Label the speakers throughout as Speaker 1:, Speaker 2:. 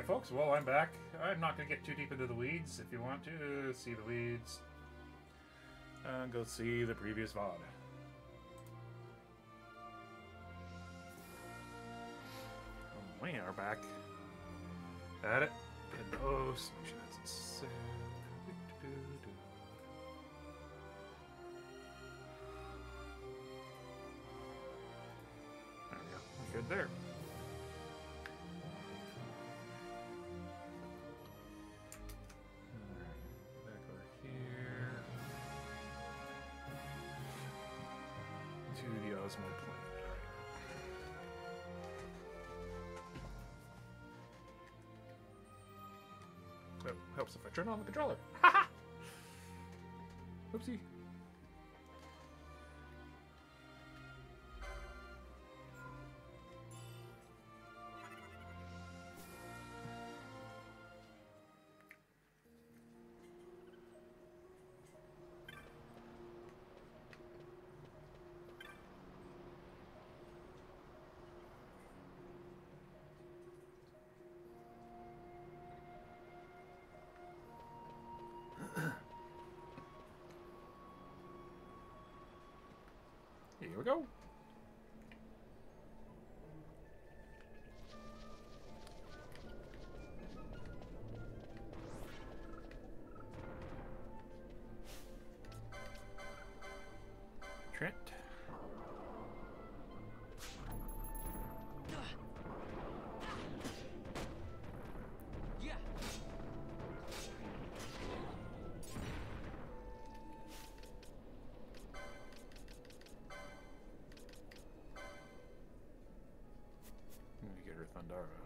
Speaker 1: Alright, folks, well, I'm back. I'm not going to get too deep into the weeds. If you want to see the weeds, uh, go see the previous VOD. We are back at it. In post. There we go. Good there. Helps if I turn on the controller. Haha! Oopsie. Here we go. Me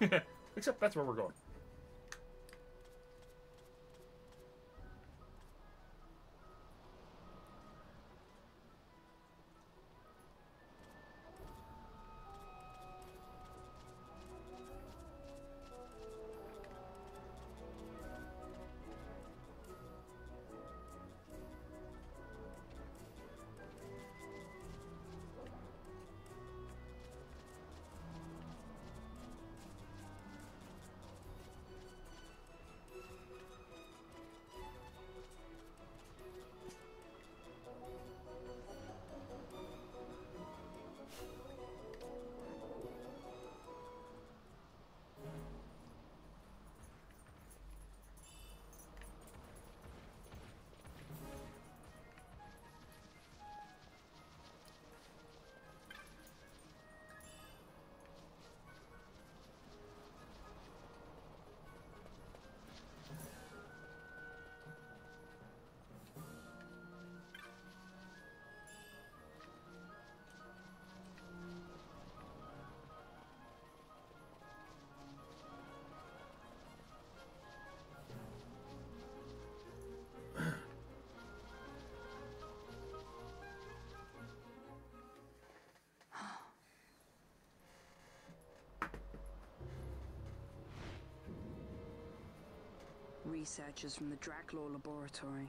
Speaker 1: Except that's where we're going.
Speaker 2: Researchers from the Draklor Laboratory.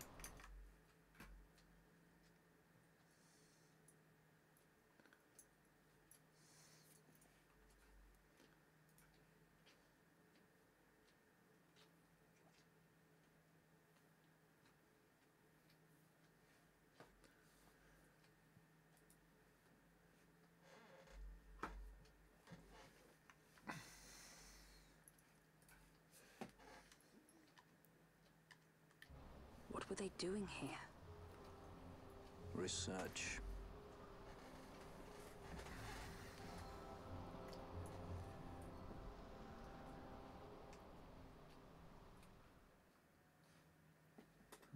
Speaker 2: Doing here?
Speaker 3: Research.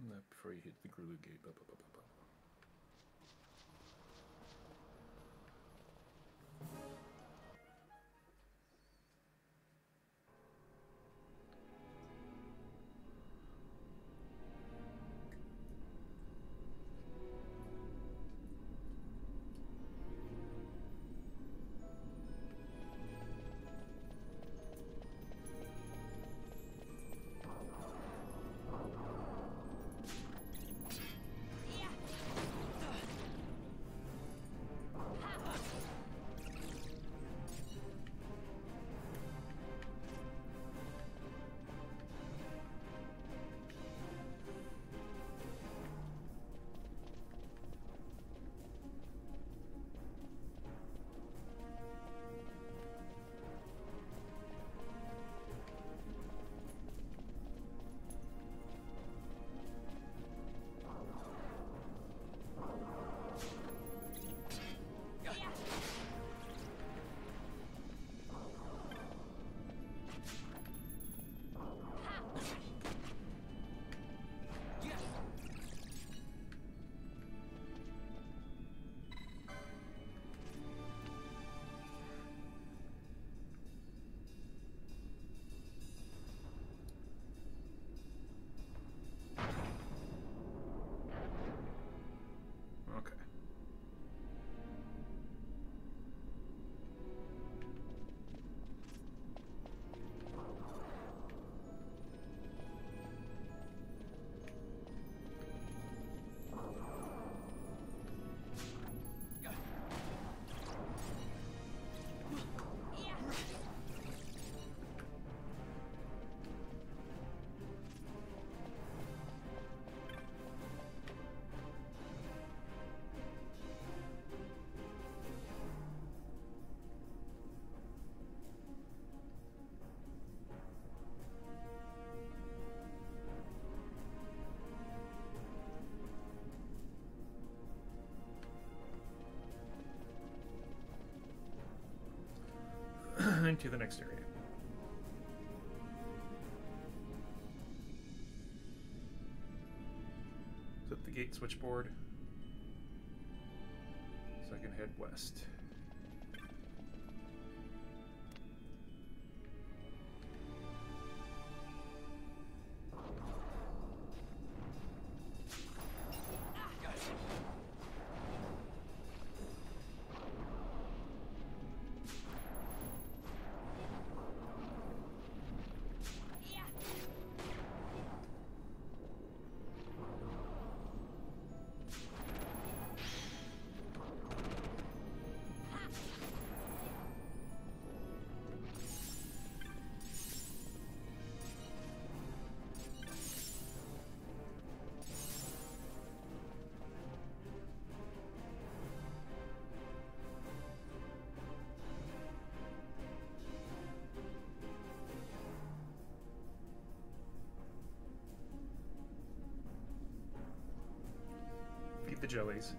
Speaker 1: That before you hit the Grulu gate. Ba, ba, ba, Into the next area. Flip the gate switchboard. So I can head west. The jellies,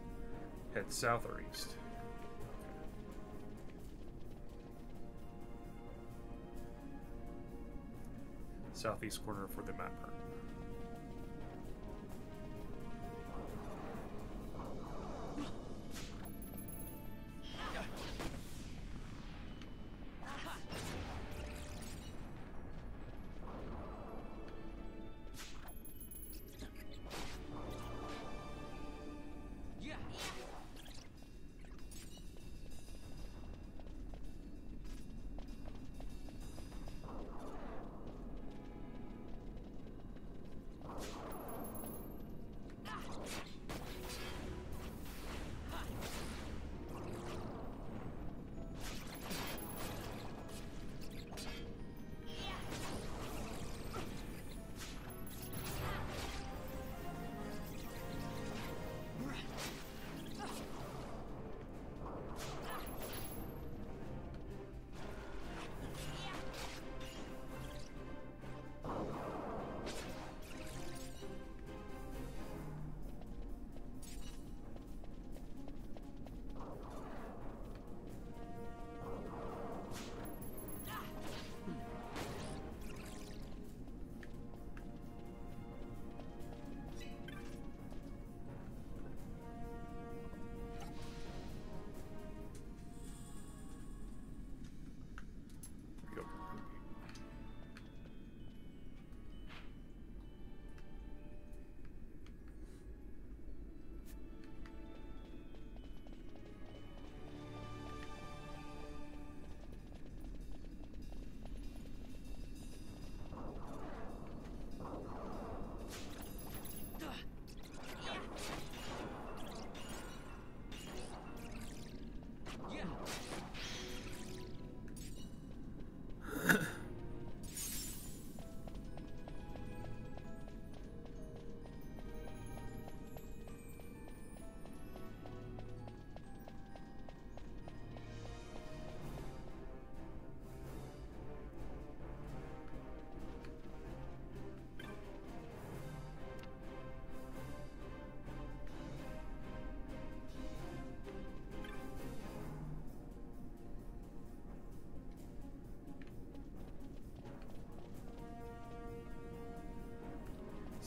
Speaker 1: head south or east. Southeast corner for the map.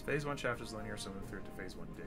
Speaker 1: Phase one shaft is linear, so move through it to phase one dig.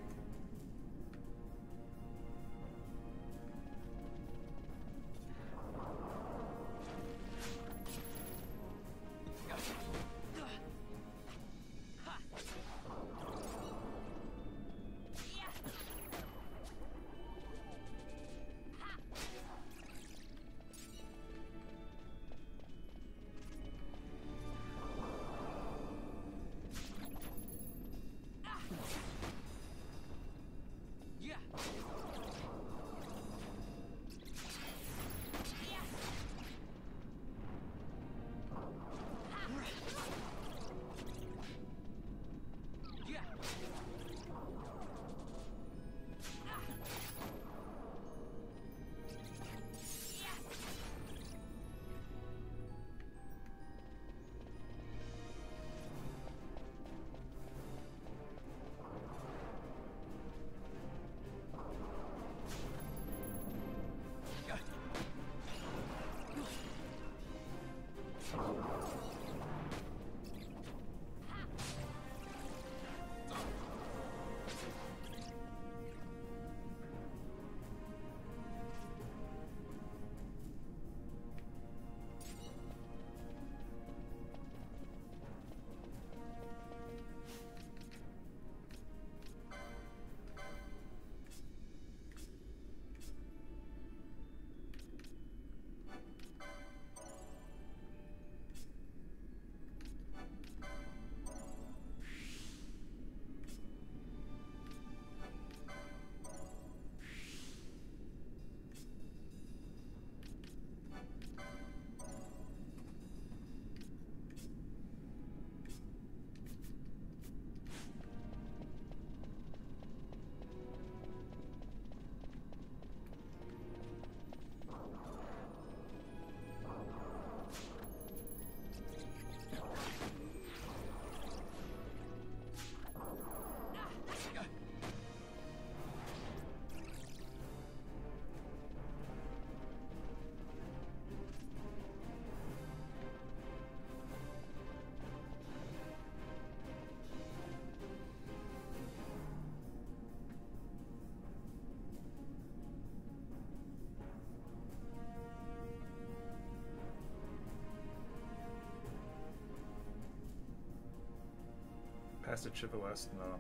Speaker 1: Message to the west, not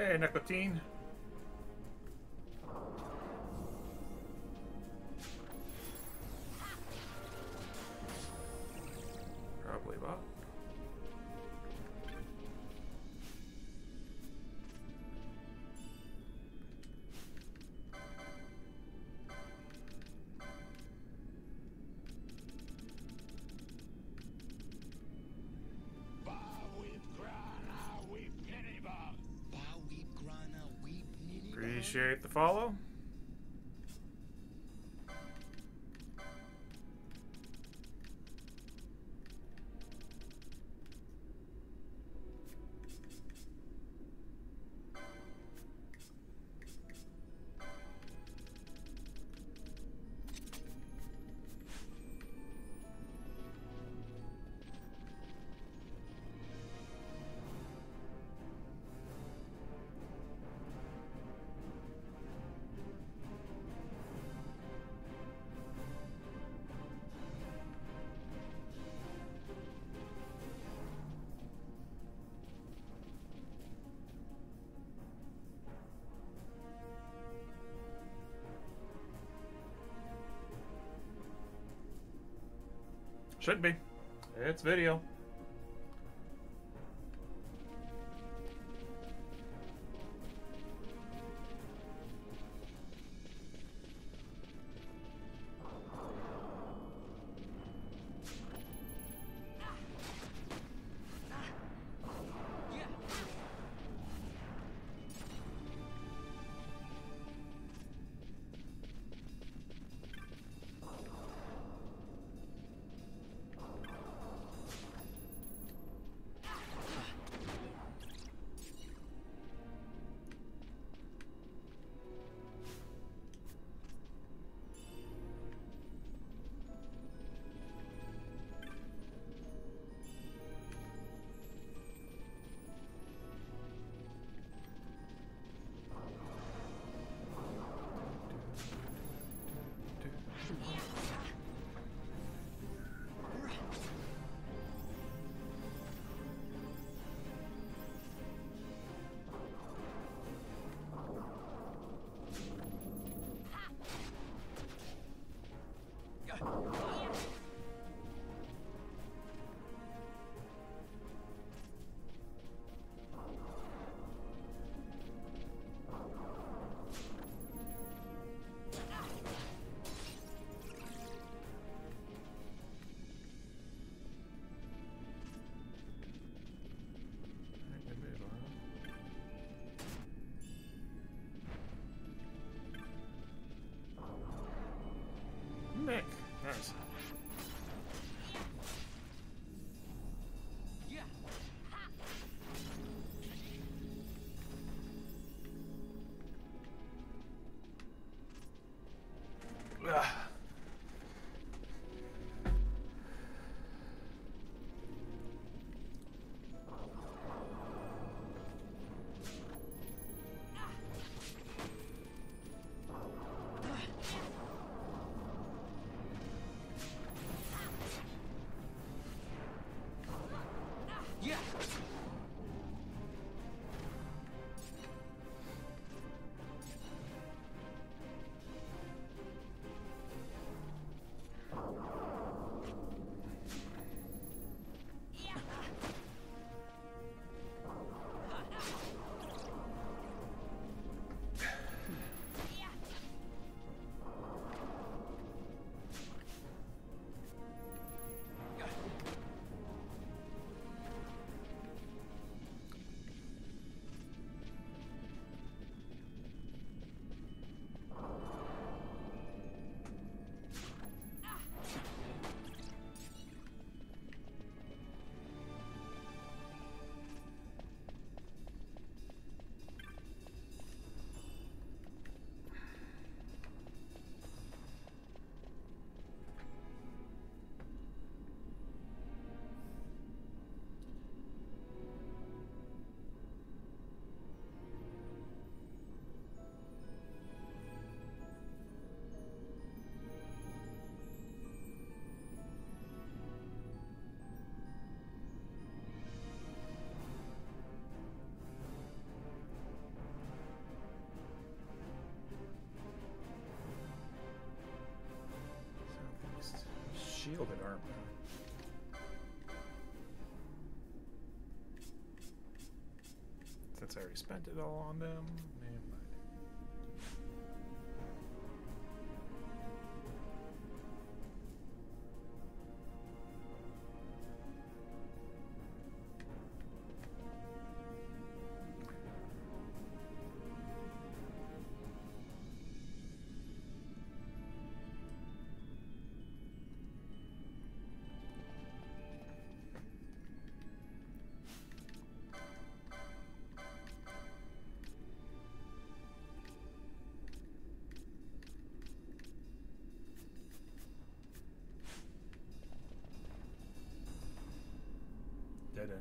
Speaker 1: Hey, nicotine. Follow. Should be. It's video.
Speaker 4: Yeah.
Speaker 1: Shielded armor. Since I already spent it all on them,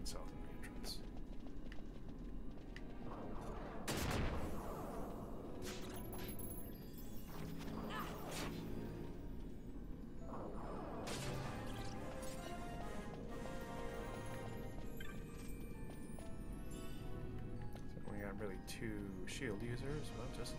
Speaker 1: Dead end south of the entrance. So we got really two shield users, well just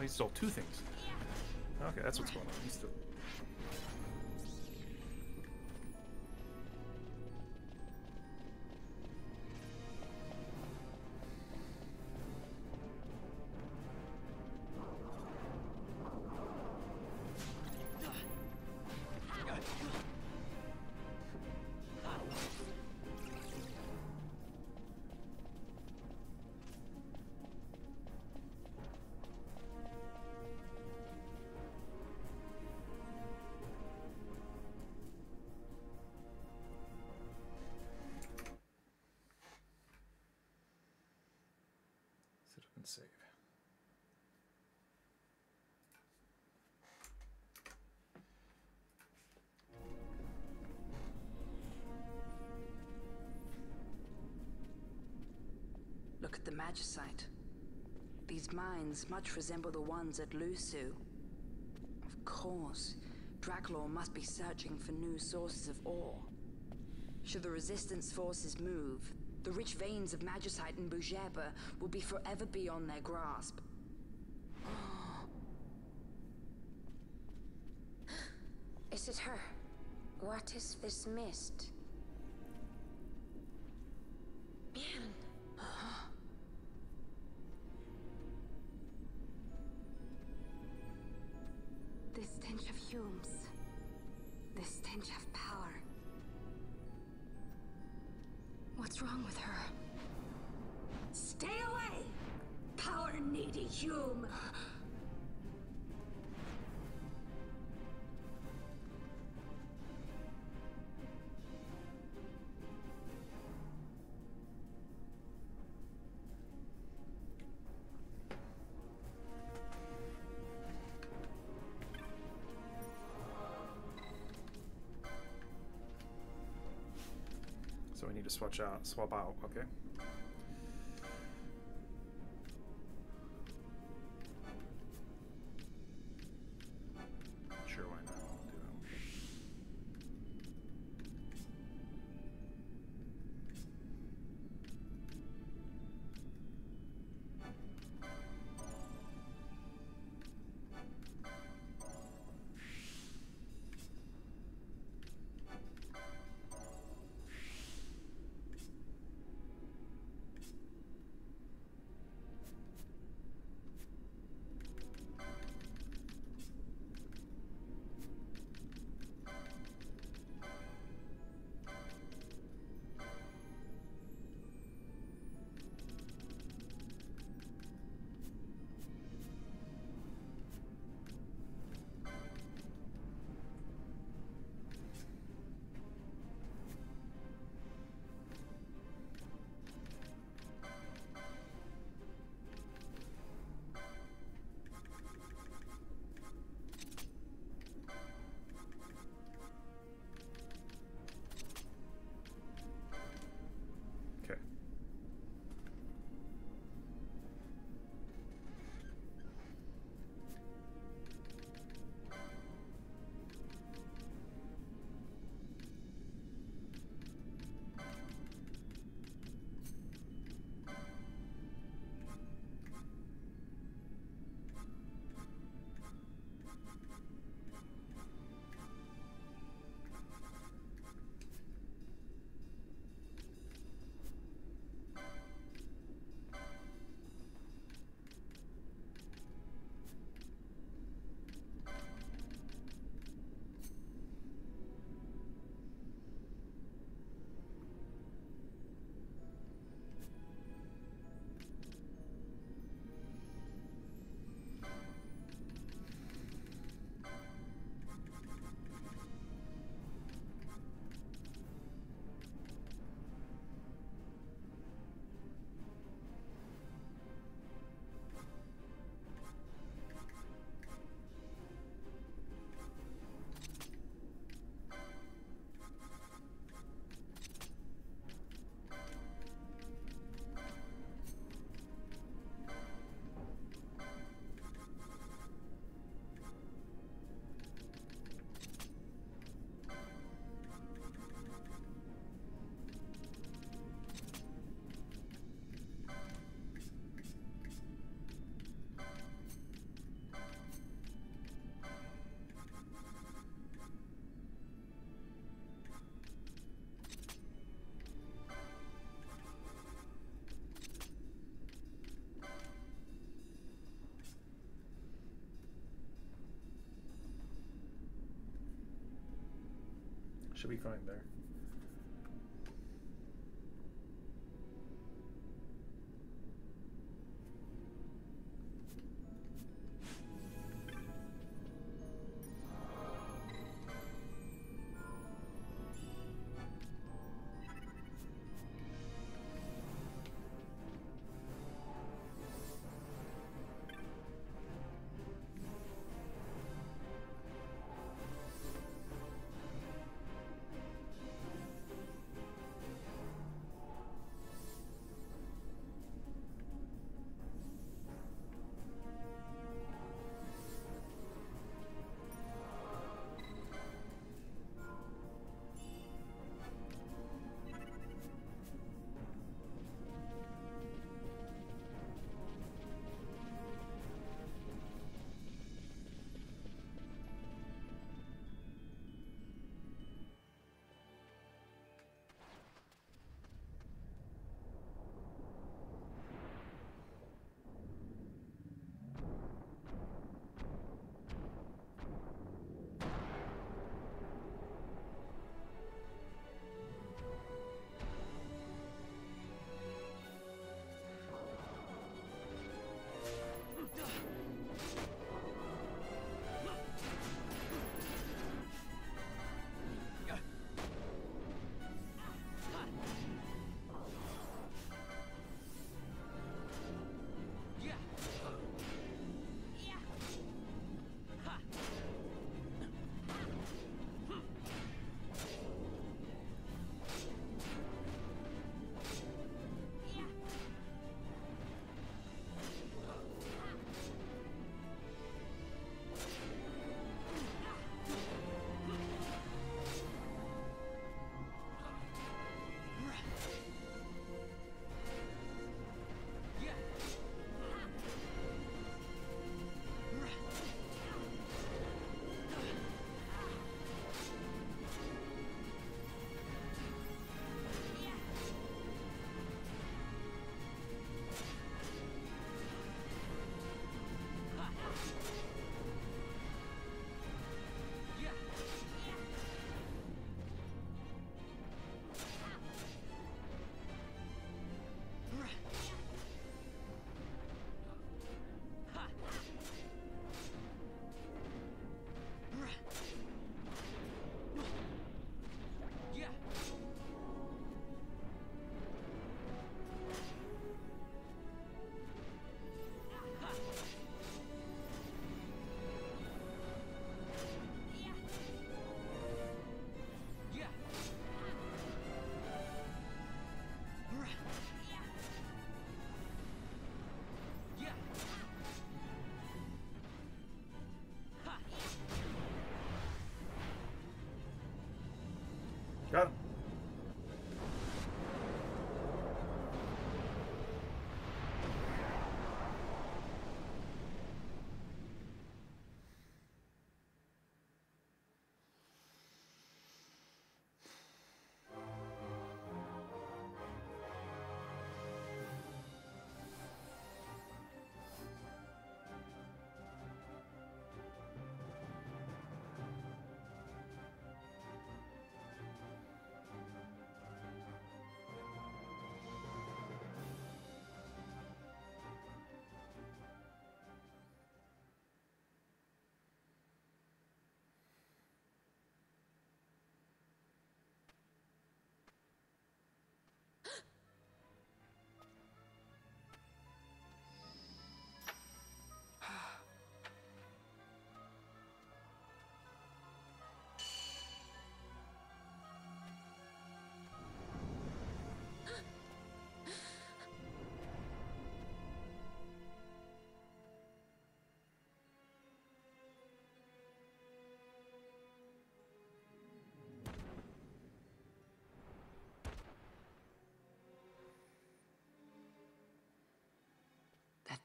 Speaker 1: Oh, he stole two things. Okay, that's what's going on. And save.
Speaker 2: Look at the Magicite. These mines much resemble the ones at Lhusu. Of course, Draklor must be searching for new sources of ore. Should the Resistance forces move, the rich veins of Magicite in Bhujerba will be forever beyond their grasp.
Speaker 3: Is it her? What is this mist?
Speaker 1: We need to switch out, swap out. Okay. Should be fine there.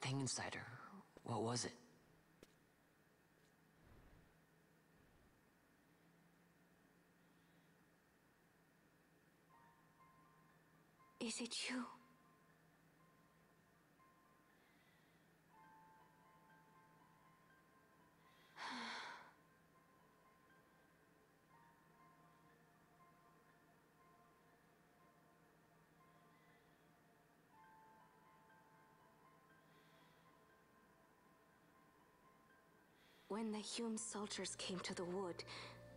Speaker 4: Thing inside her. What was it?
Speaker 5: Is it you? When the Hume soldiers came to the wood,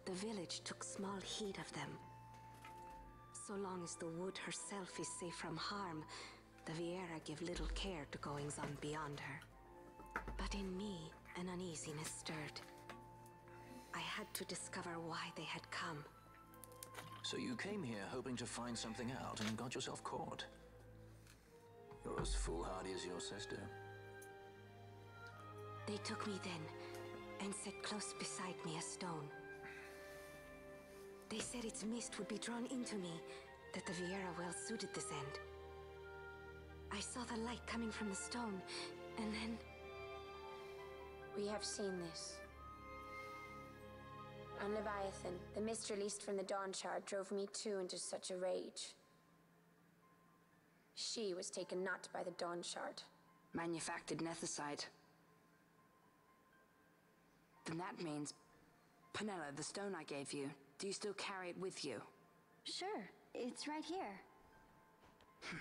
Speaker 5: the village took small heed of them. So long as the wood herself is safe from harm, the Viera give little care to goings on beyond her. But in me, an uneasiness stirred. I had to discover why they had come.
Speaker 6: So you came here hoping to find something out and got yourself caught. You're as foolhardy as your sister.
Speaker 5: They took me then and set close beside me a stone. They said its mist would be drawn into me, that the Viera well suited this end. I saw the light coming from the stone, and then
Speaker 3: We have seen this. On Leviathan, the mist released from the Dawn Shard drove me too into such a rage. She was taken not by the Dawn Shard.
Speaker 2: Manufactured nethicite. Then that means. Penelo, the stone I gave you, do you still carry it with you?
Speaker 7: Sure, it's right here.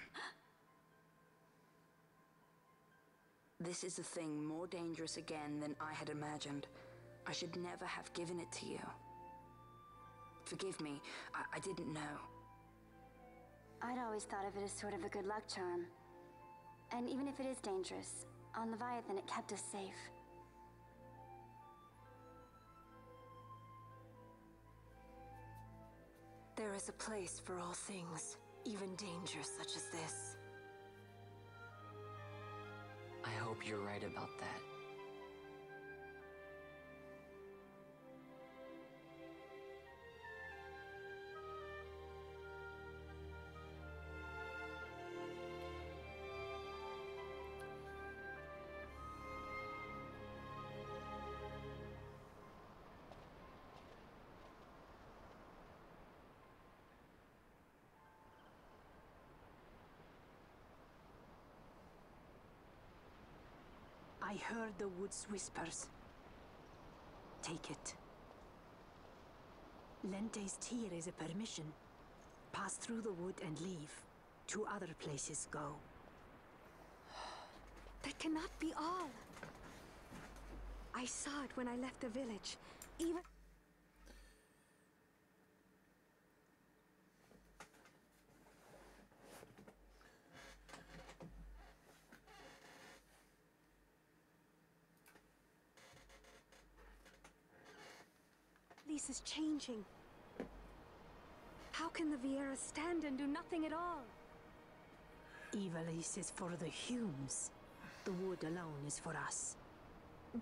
Speaker 2: This is a thing more dangerous again than I had imagined. I should never have given it to you. Forgive me, I, I didn't know.
Speaker 7: I'd always thought of it as sort of a good luck charm. And even if it is dangerous, on Leviathan it kept us safe.
Speaker 5: There is a place for all things, even danger such as this.
Speaker 4: I hope you're right about that.
Speaker 8: I heard the wood's whispers. Take it. Lente's tear is a permission. Pass through the wood and leave. To other places go.
Speaker 5: That cannot be all. I saw it when I left the village. Even. This is changing. How can the Viera stand and do nothing at all?
Speaker 8: Ivalice is for the Humes. The wood alone is for us.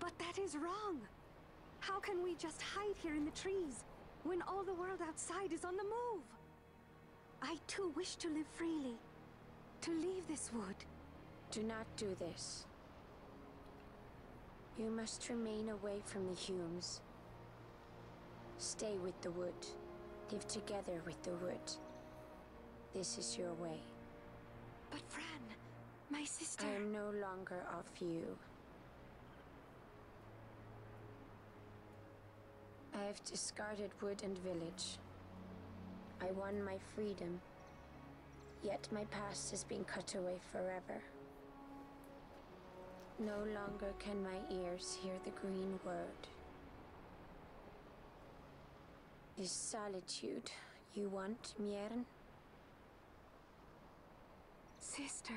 Speaker 5: But that is wrong. How can we just hide here in the trees when all the world outside is on the move? I too wish to live freely, to leave this wood.
Speaker 3: Do not do this. You must remain away from the Humes. Stay with the wood. Live together with the wood. This is your way.
Speaker 5: But Fran, my sister.
Speaker 3: I am no longer of you. I have discarded wood and village. I won my freedom. Yet my past has been cut away forever. No longer can my ears hear the green word. Is solitude you want, Mjrn?
Speaker 5: Sister.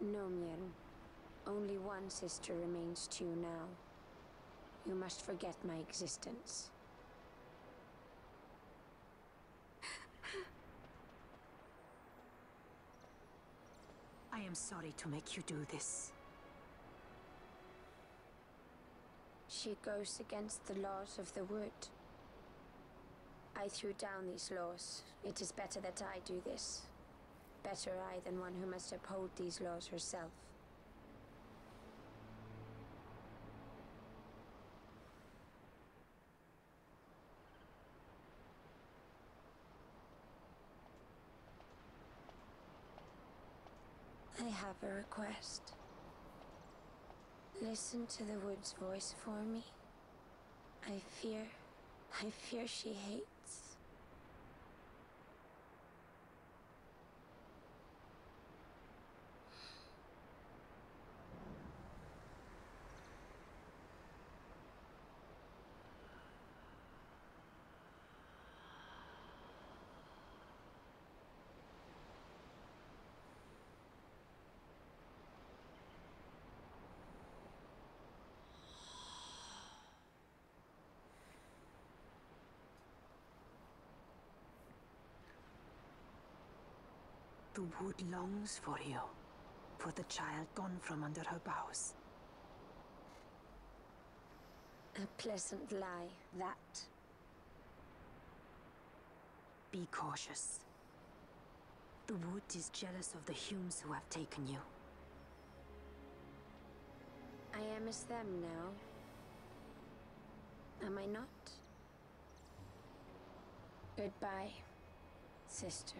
Speaker 3: No, Mjrn. Only one sister remains to you now. You must forget my existence.
Speaker 8: I am sorry to make you do this.
Speaker 3: She goes against the laws of the wood. I threw down these laws. It is better that I do this. Better I than one who must uphold these laws herself. I have a request. Listen to the wood's voice for me. I fear, I fear she hates.
Speaker 8: The wood longs for you, for the child gone from under her boughs.
Speaker 3: A pleasant lie, that.
Speaker 8: Be cautious. The wood is jealous of the Humes who have taken you.
Speaker 3: I am as them now. Am I not? Goodbye, sister.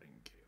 Speaker 1: The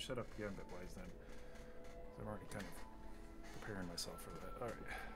Speaker 1: set up gambit-wise then. I'm already kind of preparing myself for that. Alright.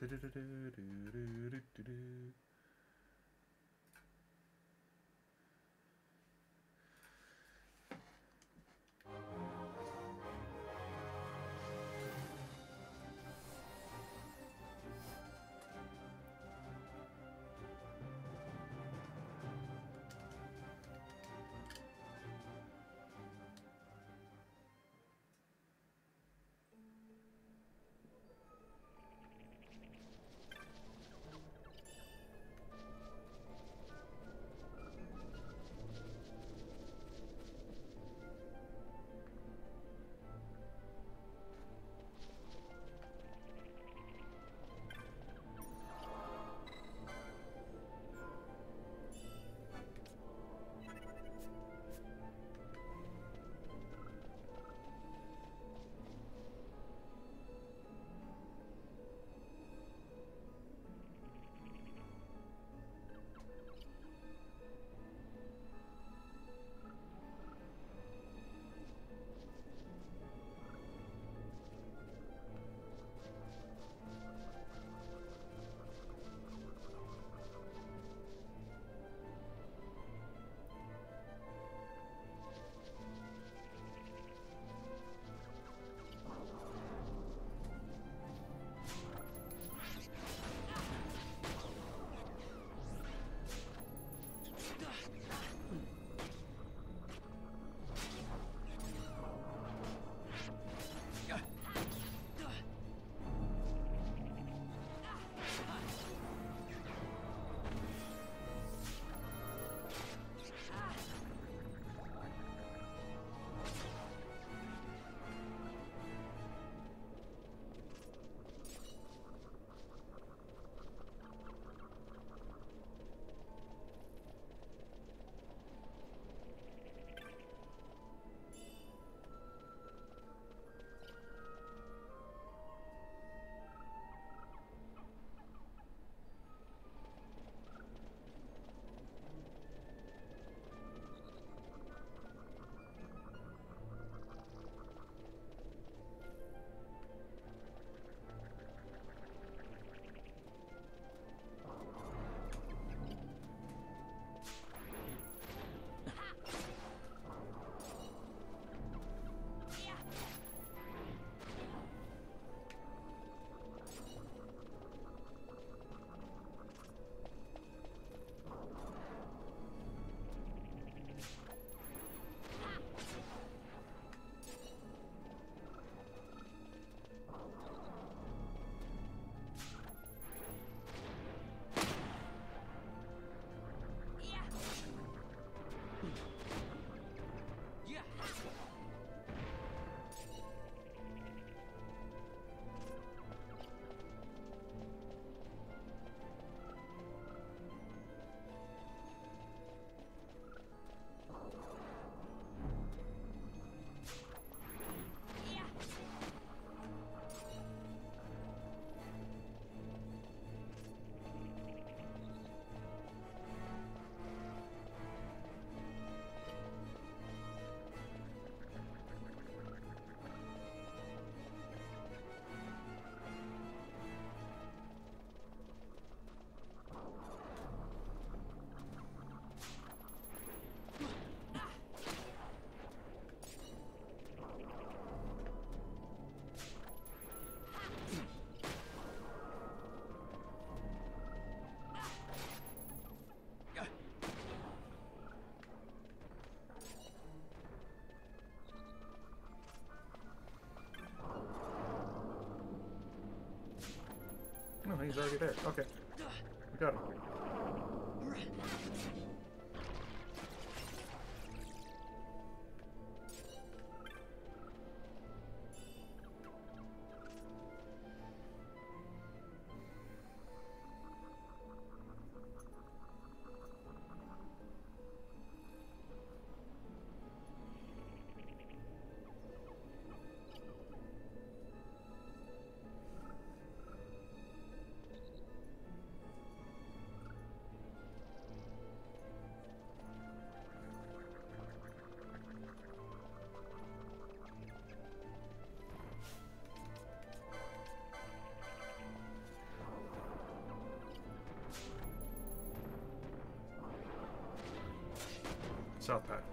Speaker 1: Do-do-do-do-do-do-do-do. No, he's there. Okay. We got him. South Pack.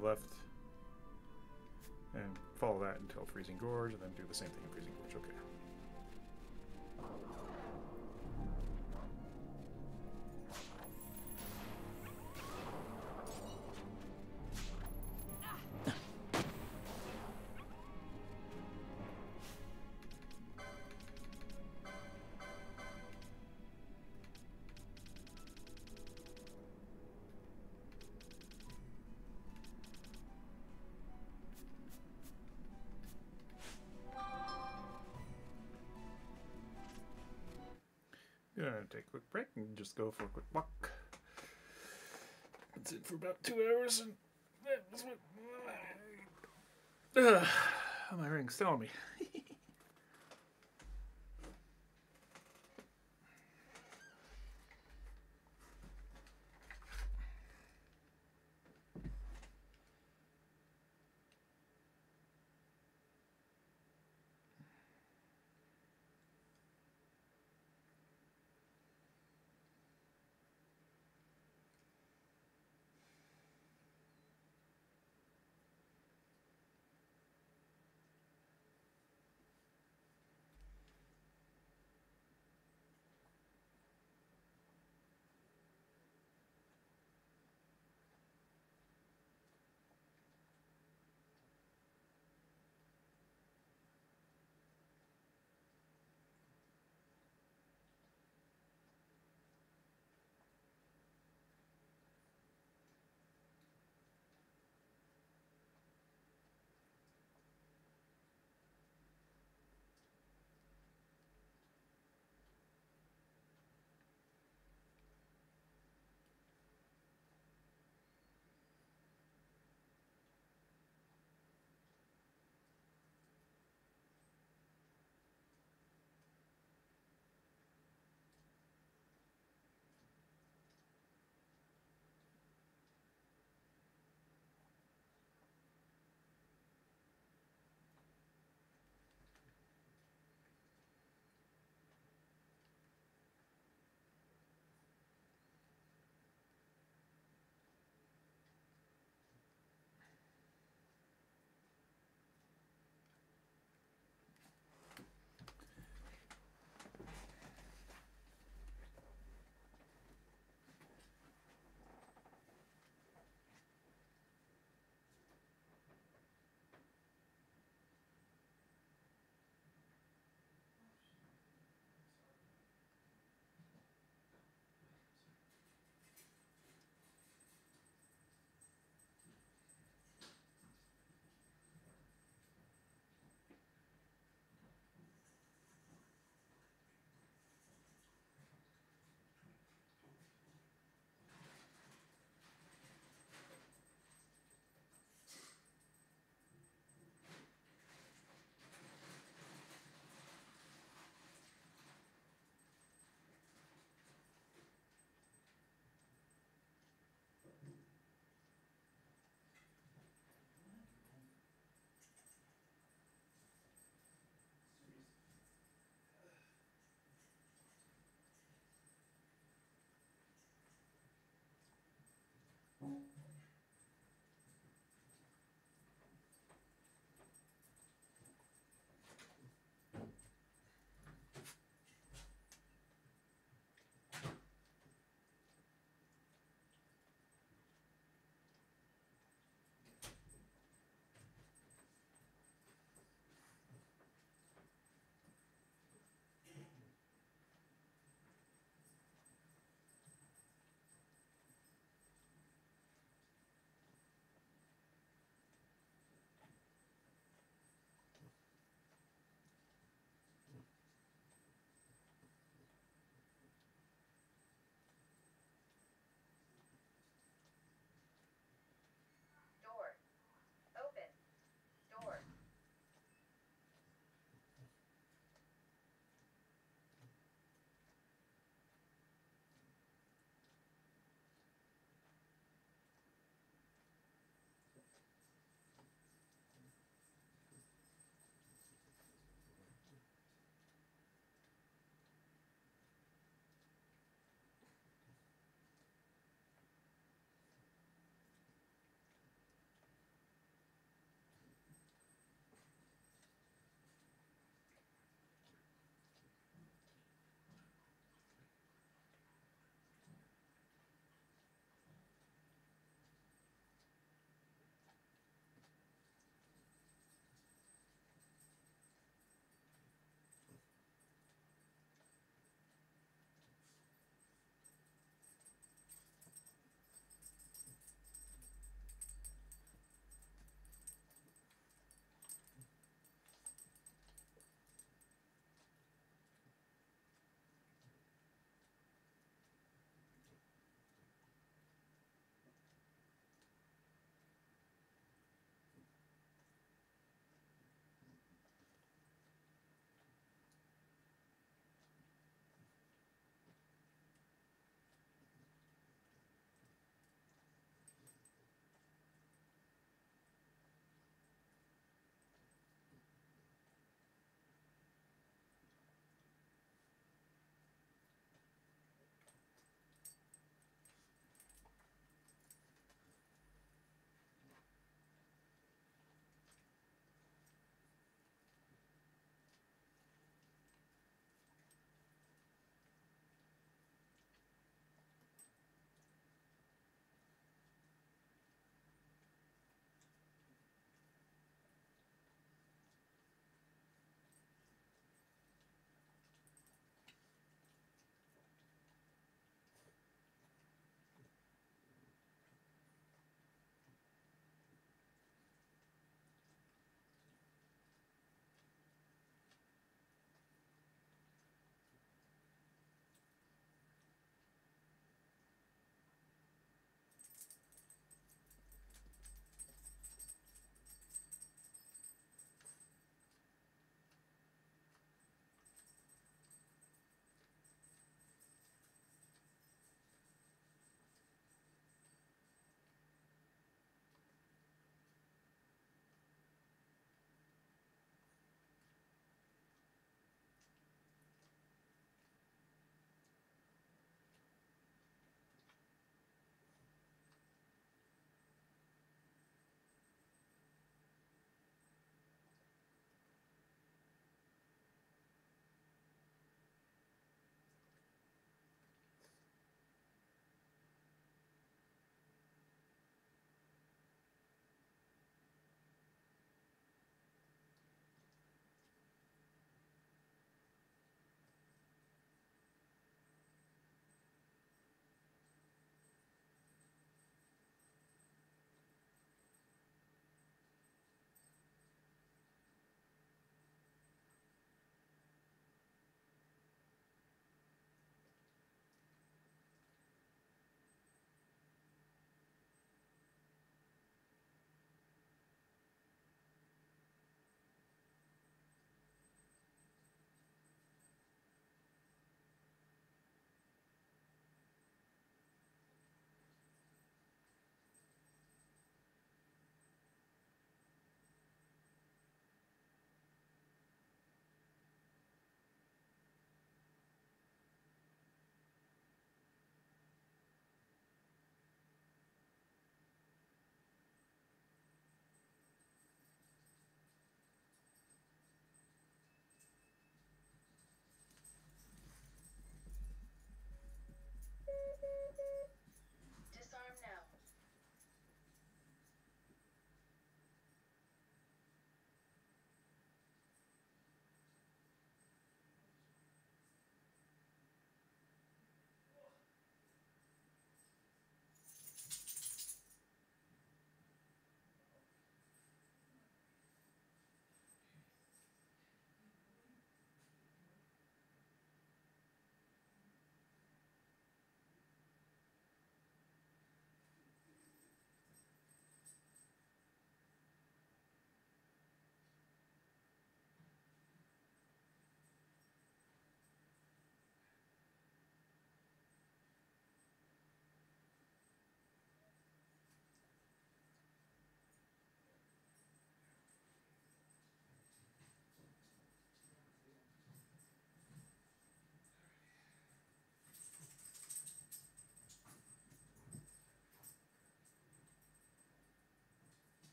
Speaker 1: Left and follow that until Freezing Gorge, and then do the same thing in Freezing Gorge. Okay. And just go for a quick walk. That's it for about two hours, and that was what. Ugh, my ring's still on me.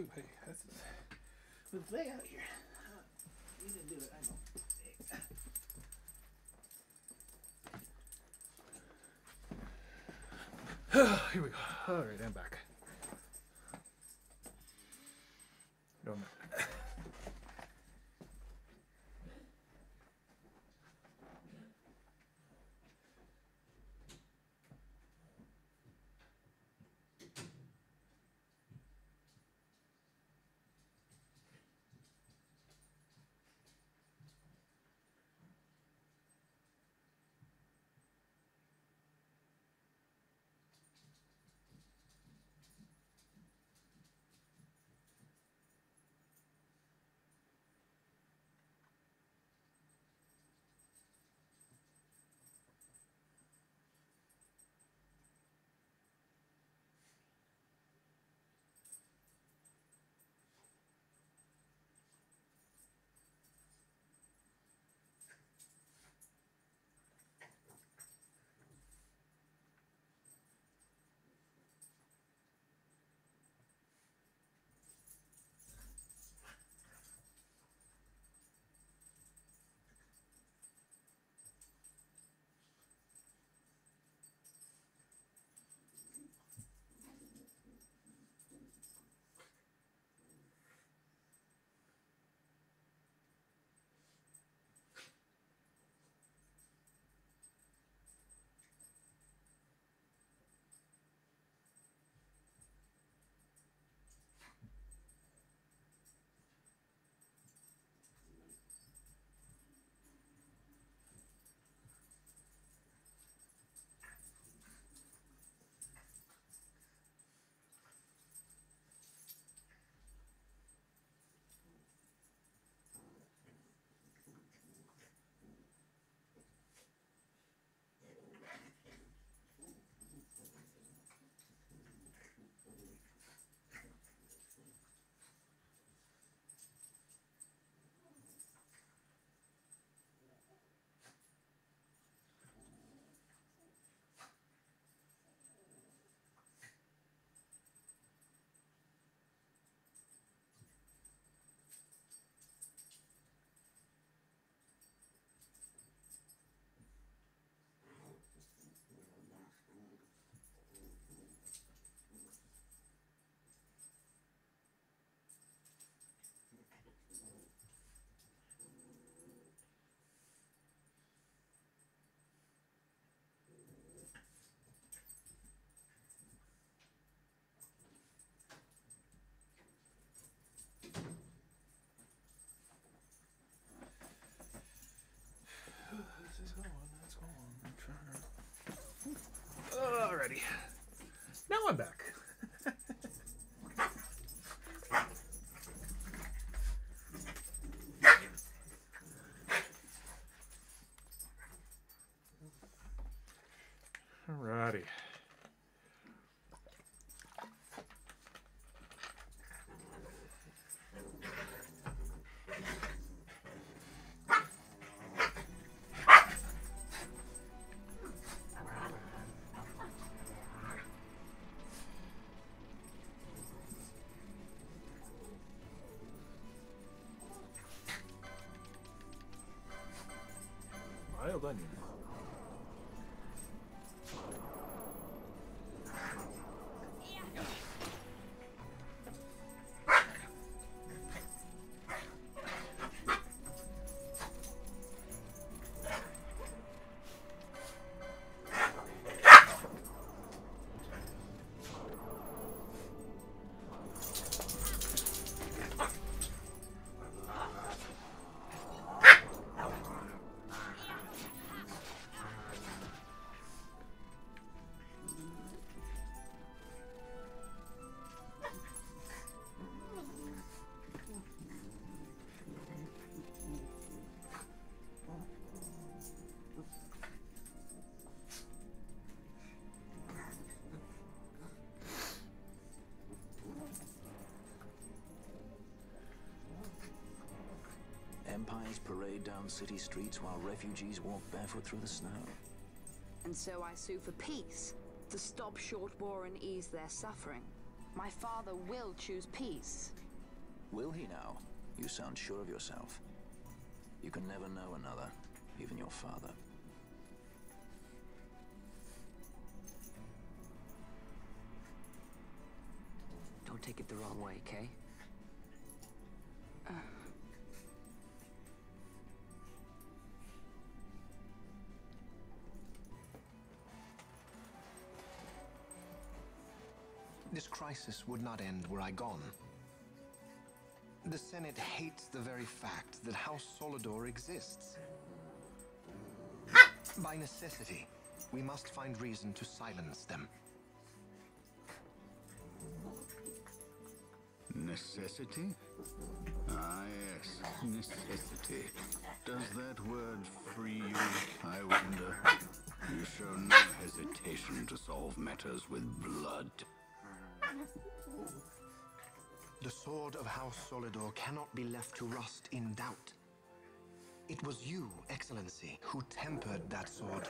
Speaker 9: Ooh, hey, that's the layout here. Uh, we didn't do it. I know.
Speaker 1: Here we go. All right, I'm back. I'm back. do anime. Né?
Speaker 6: Empires parade down city streets while refugees walk barefoot through the snow.
Speaker 2: And so I sue for peace, to stop short war and ease their suffering. My father will choose peace.
Speaker 6: Will he now? You sound sure of yourself. You can never know another, even your father.
Speaker 10: This would not end were I gone. The Senate hates the very fact that House Solidor exists. By necessity, we must find reason to silence them.
Speaker 11: Necessity? Ah, yes, necessity. Does that word free you, I wonder? You show no hesitation to solve matters with blood.
Speaker 10: The sword of House Solidor cannot be left to rust in doubt. It was you, Excellency, who tempered that sword.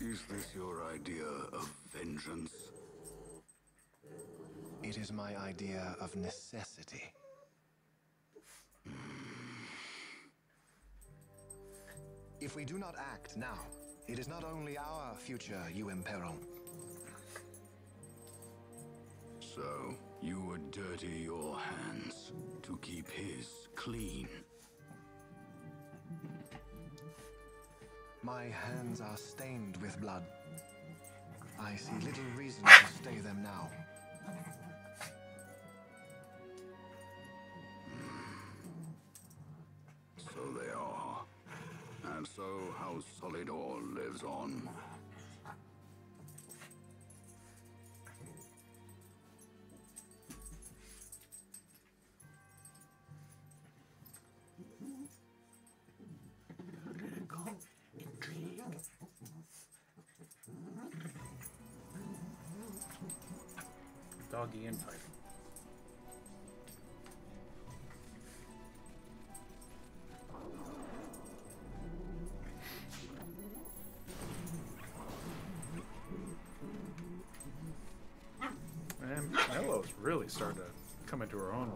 Speaker 11: Is this your idea of vengeance?
Speaker 10: It is my idea of necessity. Hmm. If we do not act now, it is not only our future you imperil.
Speaker 11: So, you would dirty your hands to keep his clean.
Speaker 10: My hands are stained with blood. I see little reason to stay them now.
Speaker 11: So House Solidor lives on.
Speaker 1: Doggy. And really to come into her own.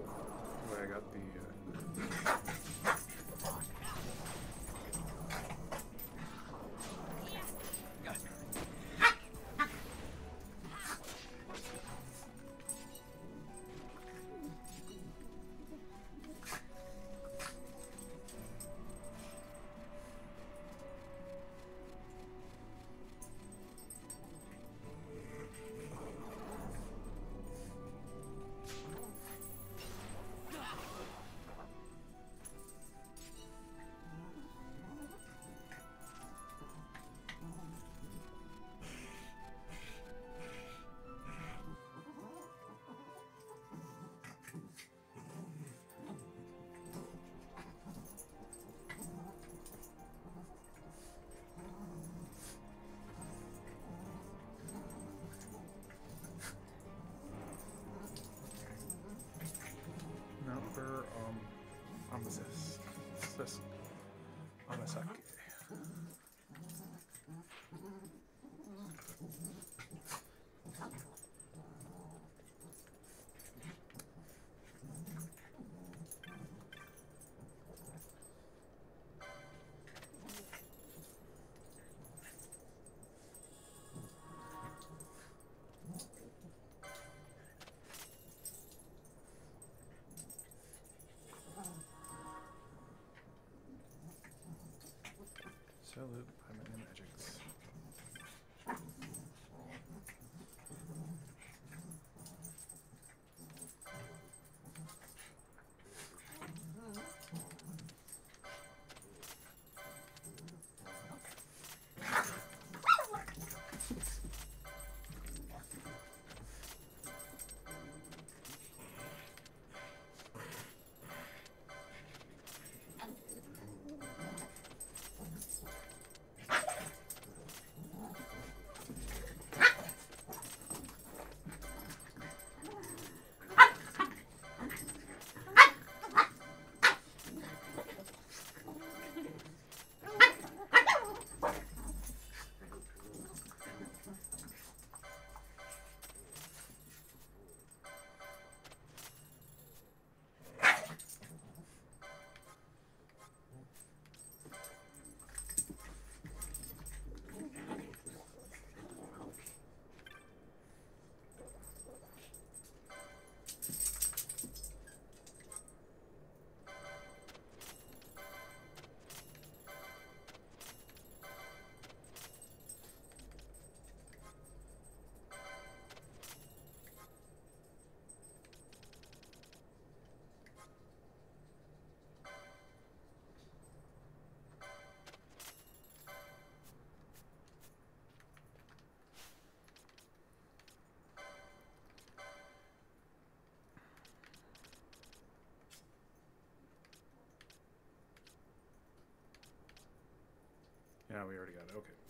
Speaker 1: Jesus. Listen. Salute. Yeah, we already got it. Okay.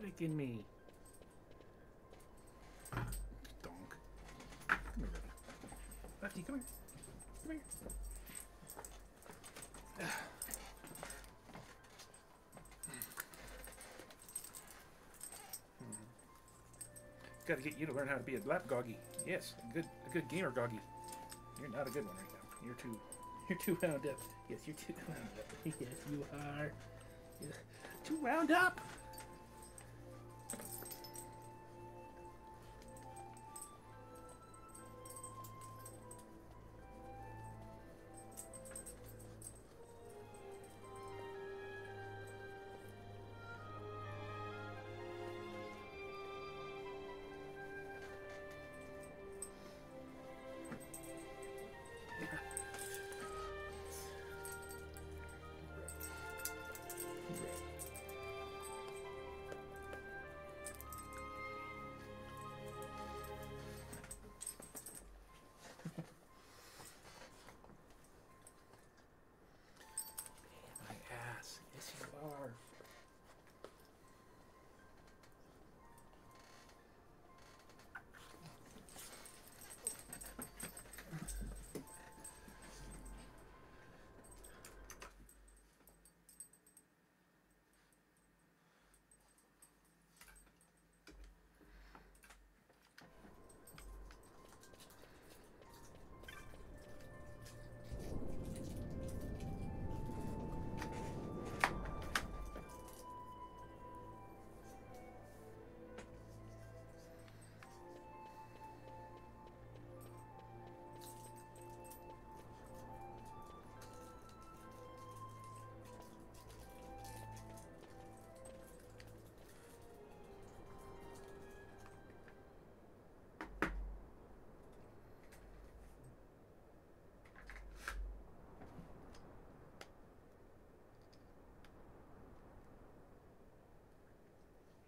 Speaker 1: Freaking me. Donk. Come here, Lefty. Lefty, come here. Come here.
Speaker 9: Got to get you to learn how to be a lap goggy. Yes, a good, a good gamer goggy. You're not a good one right now. You're too, you're too wound up. Yes, you're too wound up. yes, you are. You're too wound up.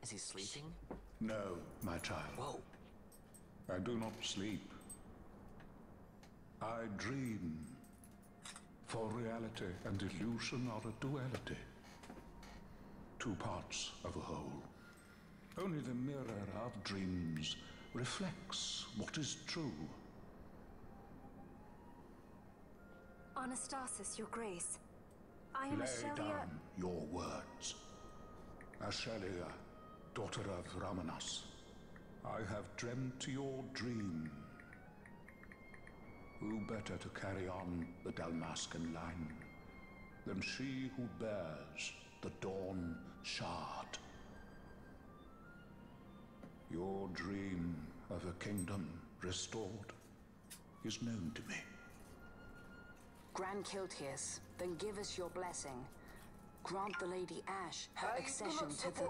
Speaker 4: Is he sleeping?
Speaker 12: No, my child.
Speaker 4: Whoa.
Speaker 12: I do not sleep. I dream. For reality and illusion are a duality. Two parts of a whole. Only the mirror of dreams reflects what is true.
Speaker 5: Anastasis, Your Grace. I am
Speaker 12: Lay
Speaker 5: Ashelia.
Speaker 12: down your words. Ashelia, daughter of Raminas, I have dreamt your dream. Who better to carry on the Dalmascan line than she who bears the Dawn Shard? Your dream of a kingdom restored is known to me.
Speaker 2: Gran Kiltias, then give us your blessing. Grant the Lady Ash her
Speaker 13: I
Speaker 2: accession to the.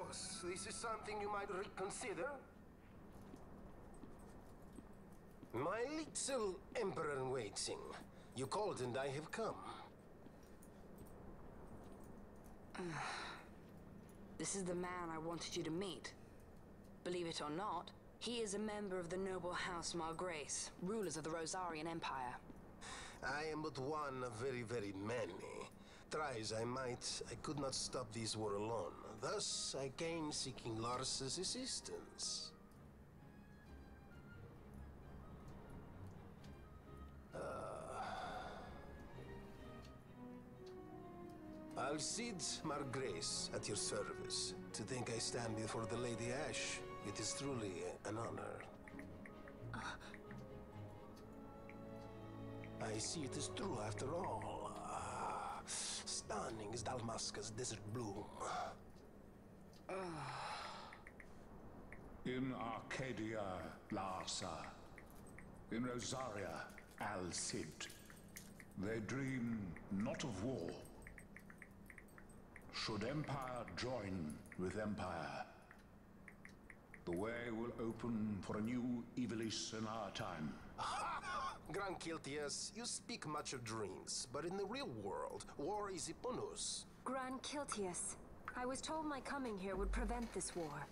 Speaker 13: this is something you might reconsider. My little emperor in waiting. You called and I have come.
Speaker 2: This is the man I wanted you to meet. Believe it or not, he is a member of the noble house Margrace, rulers of the Rozarrian Empire.
Speaker 13: I am but one of very, very many. Try as I might, I could not stop this war alone. Thus, I came seeking Lars's assistance. Uh, Al-Cid Margrace at your service. To think I stand before the Lady Ash, it is truly an honor. I see it is true after all. Stunning is Dalmasca's desert bloom.
Speaker 12: In Archadia, Larsa. In Rozarria, Al Cid. They dream not of war. Should empire join with empire, the way will open for a new Ivalice in our time.
Speaker 13: Gran Kiltias, you speak much of dreams, but in the real world, war is upon us.
Speaker 5: Gran Kiltias. I was told my coming here would prevent this war.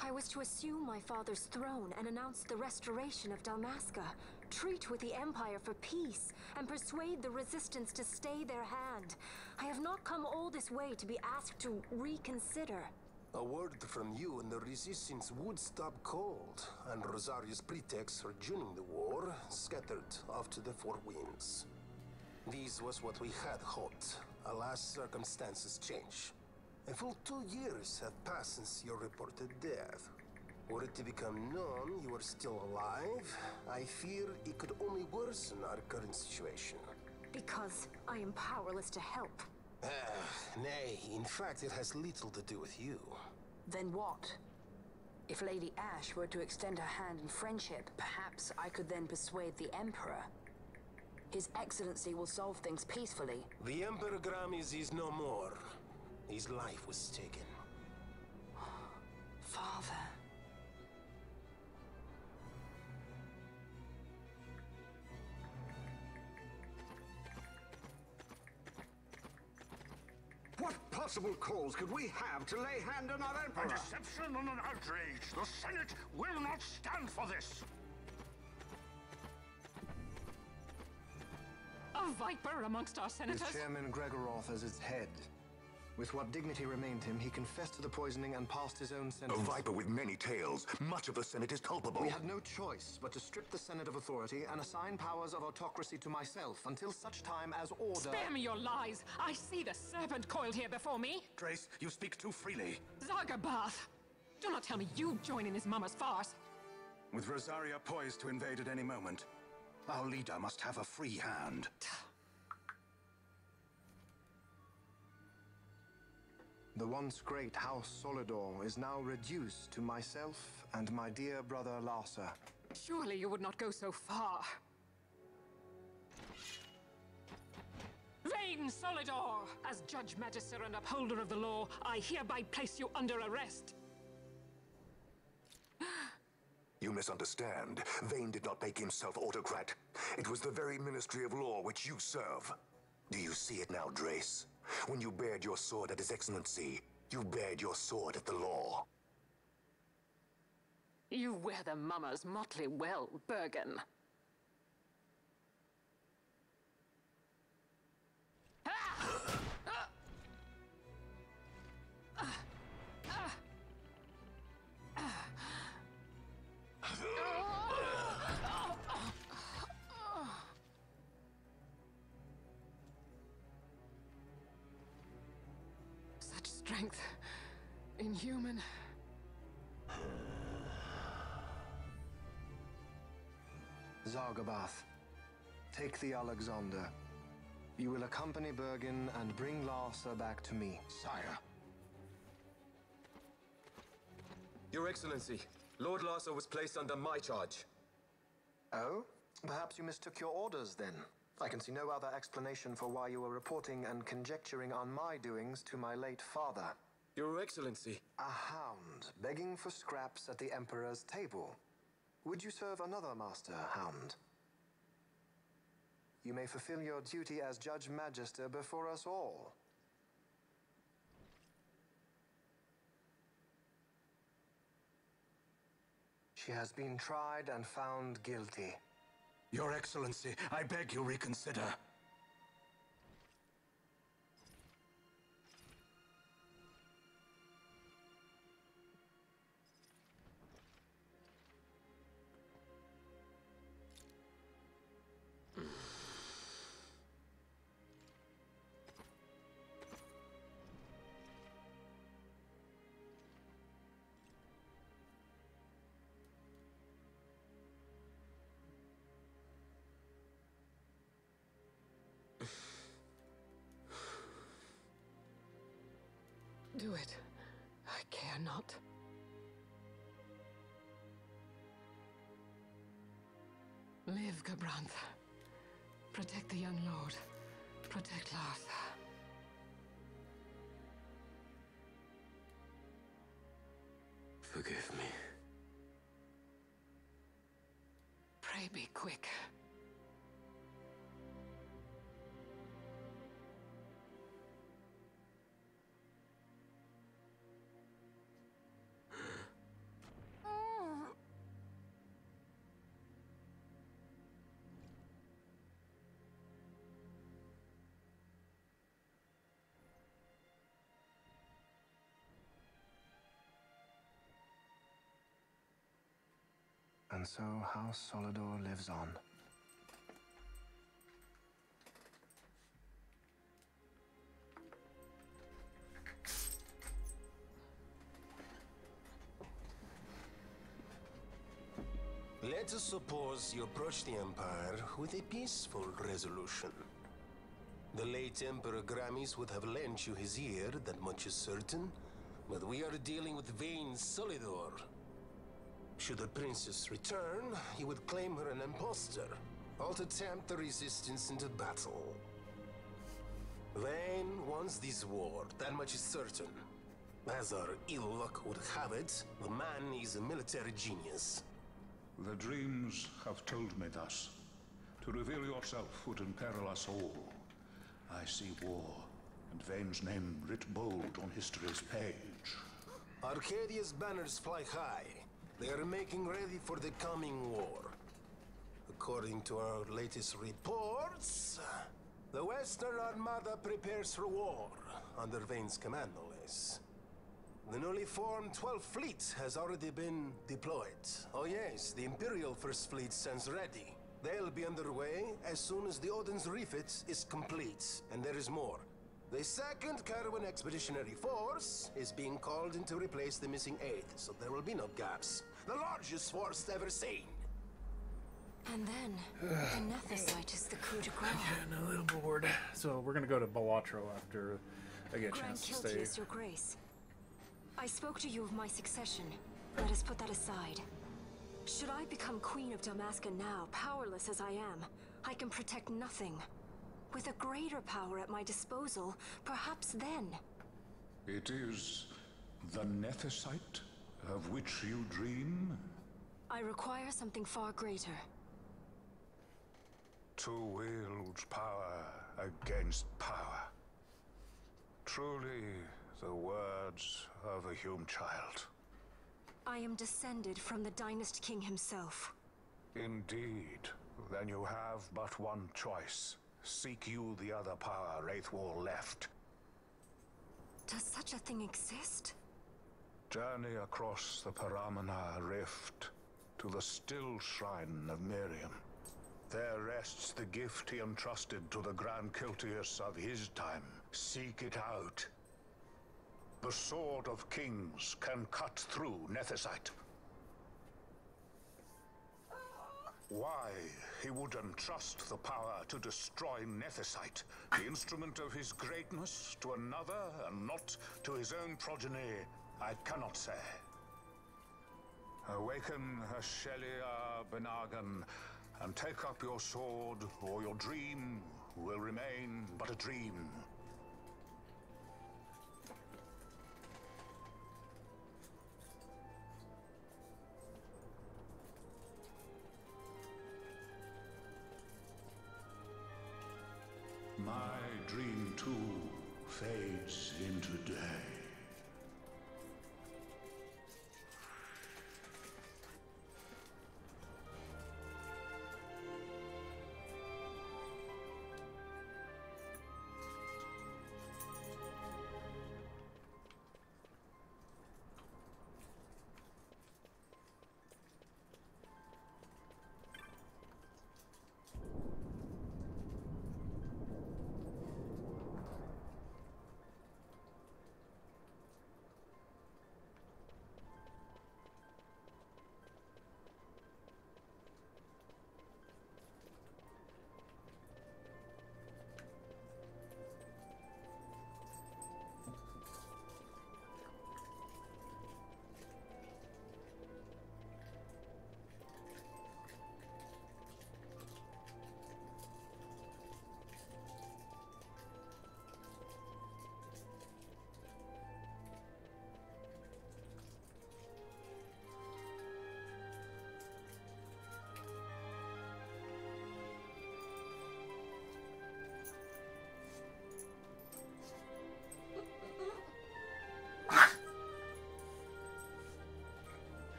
Speaker 5: I was to assume my father's throne and announce the restoration of Dalmasca, treat with the Empire for peace, and persuade the Resistance to stay their hand. I have not come all this way to be asked to reconsider.
Speaker 13: A word from you and the resistance would stop cold, and Rozarria's pretext for joining the war scattered off to the four winds. This was what we had hoped. Alas, circumstances change. A full two years have passed since your reported death. Were it to become known you are still alive, I fear it could only worsen our current situation.
Speaker 8: Because I am powerless to help.
Speaker 13: Ah, nay, in fact, it has little to do with you.
Speaker 2: Then what? If Lady Ash were to extend her hand in friendship, perhaps I could then persuade the Emperor. His Excellency will solve things peacefully.
Speaker 13: The Emperor Gramis is no more. His life was taken.
Speaker 2: Father.
Speaker 12: What possible cause could we have to lay hand on our Emperor?
Speaker 14: A deception and an outrage. The Senate will not stand for this.
Speaker 15: A viper amongst our senators?
Speaker 10: With Chairman Gregoroth as its head. With what dignity remained him, he confessed to the poisoning and passed his own sentence.
Speaker 14: A viper with many tails. Much of the Senate is culpable.
Speaker 10: We had no choice but to strip the Senate of authority and assign powers of autocracy to myself until such time as order.
Speaker 15: Spare me your lies! I see the serpent coiled here before me!
Speaker 14: Drace, you speak too freely.
Speaker 15: Zargabaath! Do not tell me you join in his mama's farce!
Speaker 14: With Rozarria poised to invade at any moment, our leader must have a free hand.
Speaker 10: The once great House Solidor is now reduced to myself and my dear brother Larsa.
Speaker 15: Surely you would not go so far. Vayne Solidor! As Judge Magister and upholder of the law, I hereby place you under arrest.
Speaker 14: You misunderstand. Vayne did not make himself autocrat. It was the very Ministry of Law which you serve. Do you see it now, Drace? When you bared your sword at His Excellency, you bared your sword at the law.
Speaker 15: You wear the mummer's motley well, Bergan.
Speaker 10: Zargabaath, take the Alexander. You will accompany Bergan and bring Larsa back to me.
Speaker 14: Sire.
Speaker 16: Your Excellency, Lord Larsa was placed under my charge.
Speaker 10: Oh? Perhaps you mistook your orders then. I can see no other explanation for why you were reporting and conjecturing on my doings to my late father.
Speaker 16: Your Excellency.
Speaker 10: A hound begging for scraps at the Emperor's table. Would you serve another master, hound? You may fulfill your duty as Judge Magister before us all. She has been tried and found guilty.
Speaker 14: Your Excellency, I beg you reconsider.
Speaker 15: Do it. I care not. Live, Gabranth. Protect the young lord. Protect Larsa.
Speaker 6: Forgive me.
Speaker 15: Pray be quick.
Speaker 10: So House Solidor lives on.
Speaker 13: Let us suppose you approach the Empire with a peaceful resolution. The late Emperor Gramis would have lent you his ear, that much is certain. But we are dealing with Vayne Solidor. Should the princess return, he would claim her an impostor, or to tempt the resistance into battle. Vayne wants this war, that much is certain. As our ill luck would have it, the man is a military genius.
Speaker 12: The dreams have told me thus. To reveal yourself would imperil us all. I see war, and Vayne's name writ bold on history's page.
Speaker 13: Archadia's banners fly high. They are making ready for the coming war. According to our latest reports, the Western Armada prepares for war, under Vayne's command, no less. The newly formed 12th Fleet has already been deployed. Oh yes, the Imperial First Fleet stands ready. They'll be underway as soon as the Odin's refit is complete. And there is more. The second Caravan Expeditionary Force is being called in to replace the missing eighth, so there will be no gaps. The largest force ever seen.
Speaker 5: And then, the Nethicite is the coup de grace.
Speaker 1: Getting a little bored. So we're gonna go to Balatro after I get a
Speaker 5: Grand
Speaker 1: chance to stay.
Speaker 5: Your grace. I spoke to you of my succession. Let us put that aside. Should I become Queen of Dalmasca now, powerless as I am, I can protect nothing. With a greater power at my disposal, perhaps then.
Speaker 12: It is the Nethicite of which you dream?
Speaker 5: I require something far greater.
Speaker 12: To wield power against power. Truly, the words of a Hume child.
Speaker 5: I am descended from the Dynast King himself.
Speaker 12: Indeed. Then you have but one choice. Seek you the other power Raithwall left.
Speaker 5: Does such a thing exist?
Speaker 12: Journey across the Paramina Rift to the Stilshrine of Miriam. There rests the gift he entrusted to the Gran Kiltias of his time. Seek it out. The Sword of Kings can cut through Nethicite. Why he would entrust the power to destroy Nethicite, the instrument of his greatness, to another and not to his own progeny, I cannot say. Awaken Ashelia B'nargin and take up your sword, or your dream will remain but a dream. My dream too fades into day.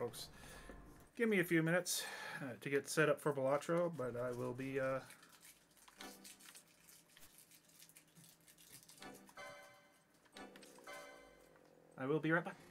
Speaker 1: Folks. Give me a few minutes uh, to get set up for Balatro, but I will be uh, will be right back.